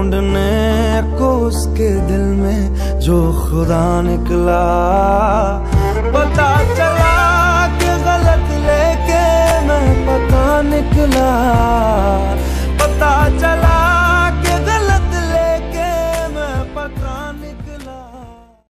ढूँढने को उसके दिल में जो खुदा निकला।